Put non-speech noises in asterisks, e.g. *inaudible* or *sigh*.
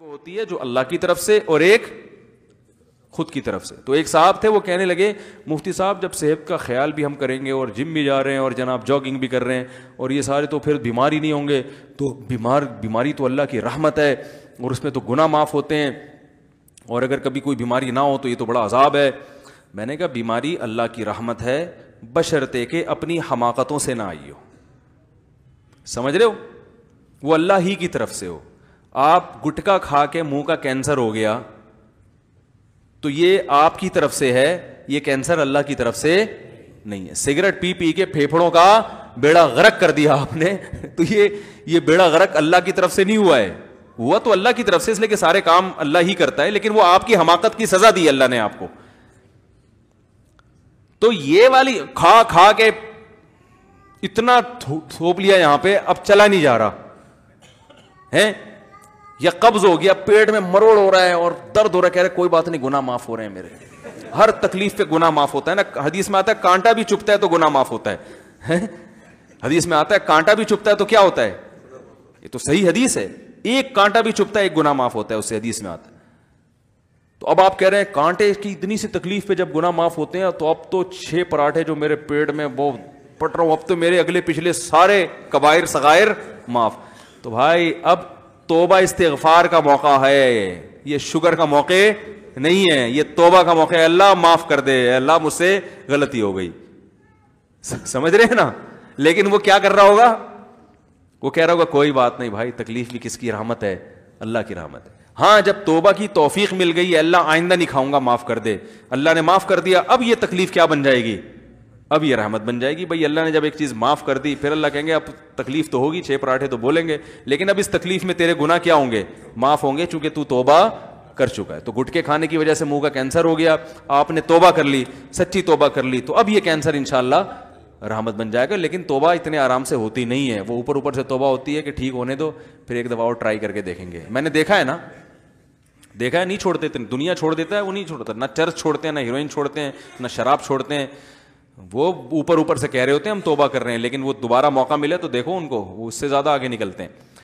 वो होती है जो अल्लाह की तरफ़ से और एक खुद की तरफ़ से। तो एक साहब थे, वो कहने लगे, मुफ्ती साहब, जब सेहत का ख्याल भी हम करेंगे और जिम भी जा रहे हैं और जनाब जॉगिंग भी कर रहे हैं और ये सारे तो फिर बीमार ही नहीं होंगे तो बीमार, बीमारी तो अल्लाह की रहमत है और उसमें तो गुना माफ़ होते हैं और अगर कभी कोई बीमारी ना हो तो ये तो बड़ा अजाब है। मैंने कहा, बीमारी अल्लाह की रहमत है, बशरते के अपनी हमाकतों से ना आई हो। समझ रहे हो? वो अल्लाह ही की तरफ़ से हो। आप गुटका खा के मुँह का कैंसर हो गया तो ये आपकी तरफ़ से है, ये कैंसर अल्लाह की तरफ़ से नहीं है। सिगरेट पी पी के फेफड़ों का बेड़ा गरक कर दिया आपने *laughs* तो ये ये बेड़ा गरक अल्लाह की तरफ़ से नहीं हुआ है। हुआ तो अल्लाह की तरफ़ से, इसलिए कि सारे काम अल्लाह ही करता है, लेकिन वो आपकी हमाकत की सजा दी अल्लाह ने आपको। तो ये वाली खा खा के इतना थोप लिया यहाँ पे, अब चला नहीं जा रहा। है? या कब्ज हो गया पेट में मरोड़ हो रहा है और दर्द हो रहा है कह रहे कोई बात नहीं गुना माफ़ हो रहे हैं मेरे। हर तकलीफ़ पे गुना माफ़ होता है ना। हदीस में आता है कांटा भी चुपता है तो गुना माफ़ होता है, है? हदीस में आता है कांटा भी चुपता है तो क्या होता है? ये तो सही हदीस है। एक कांटा भी चुपता है एक गुना माफ़ होता है उससे हदीस में आता है। तो अब आप कह रहे हैं कांटे की इतनी सी तकलीफ़ पे जब गुना माफ़ होते हैं तो अब तो छह पराठे जो मेरे पेट में वो पट रहा हूँ। अब तो मेरे अगले पिछले सारे कबायर सगायर माफ़। तो भाई अब तोबा इस्तफार का मौका है। ये शुगर का मौके नहीं है। ये तोबा का मौका है। अल्लाह माफ़ कर दे। अल्लाह मुझसे गलती हो गई। समझ रहे हैं ना? लेकिन वो क्या कर रहा होगा? वो कह रहा होगा, कोई बात नहीं भाई, तकलीफ़ भी किसकी? रहमत है। अल्लाह की रहमत है। हाँ जब तोबा की तोफीक मिल गई, अल्लाह आइंदा नहीं खाऊँगा, माफ़ कर दे। अल्लाह ने माफ़ कर दिया, अब ये तकलीफ़ क्या बन जाएगी? अब ये रहमत बन जाएगी। भाई, अल्लाह ने जब एक चीज़ माफ़ कर दी, फिर अल्लाह कहेंगे, अब तकलीफ़ तो होगी, छह पराठे तो बोलेंगे, लेकिन अब इस तकलीफ़ में तेरे गुना क्या होंगे? माफ़ होंगे, चूँकि तू तोबा कर चुका है। तो गुटके खाने की वजह से मुँह का कैंसर हो गया, आपने तोबा कर ली, सच्ची तोबा कर ली तो अब ये कैंसर इंशाला रहमत बन जाएगा। लेकिन तोबा इतने आराम से होती नहीं है। वो ऊपर ऊपर से तोबा होती है कि ठीक होने दो, फिर एक दफ़ा और ट्राई करके देखेंगे। मैंने देखा है ना, देखा है, नहीं छोड़ते दुनिया छोड़ देता है, वो नहीं छोड़ता, ना चर्च छोड़ते हैं, ना हीरोइन छोड़ते हैं, ना शराब छोड़ते हैं। वो ऊपर ऊपर से कह रहे होते हैं, हम तोबा कर रहे हैं, लेकिन वो दोबारा मौका मिले तो देखो उनको उससे ज़्यादा आगे निकलते हैं।